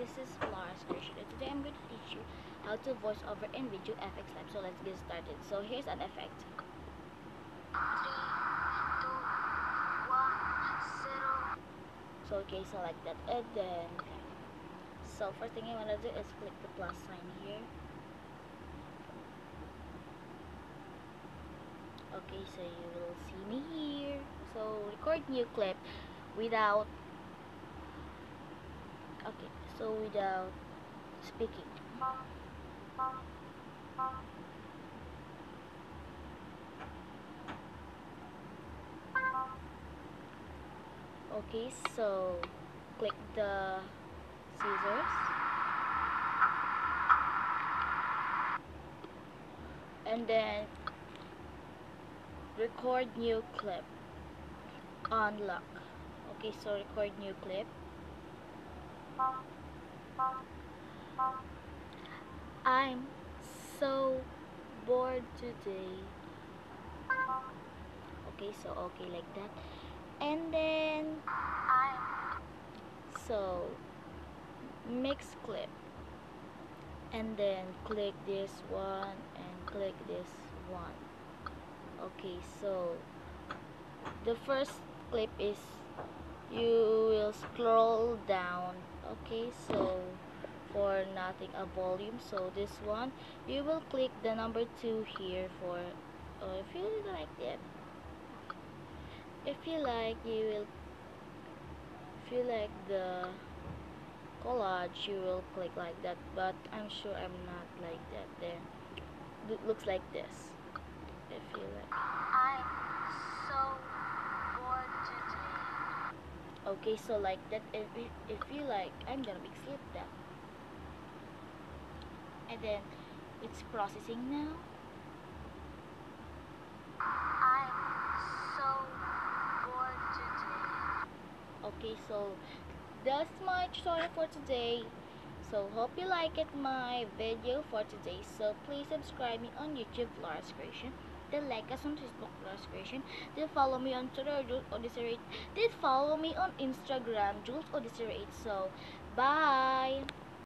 this is Flores Creation and today I'm going to teach you how to voice over in Video FX Live. So let's get started. So here's an effect. So okay, like that and then so first thing you wanna do is click the plus sign here. Okay, so you will see me here. So record new clip without okay so without speaking. Okay so click the scissors. And then record new clip. Unlock. Okay so record new clip I'm so bored today. Okay so okay like that. And then I so mix clip. And then click this one and click this one. Okay so the first clip is you will scroll down okay so for nothing a volume. So this one you will click the number two here for uh, if you like it. If you like you will if you like the collage you will click like that but I'm sure I'm not like that there. It looks like this if you like. I'm so bored today. Okay so like that if, if you like I'm gonna mix it that and then it's processing now. I'm so bored today. okay so that's my tutorial for today. So hope you like it my video for today. So please subscribe me on youtube Flores Creation then like us on facebook Flores Creation then follow me on twitter jules odyssey 8 then follow me on instagram jules odyssey 8 so bye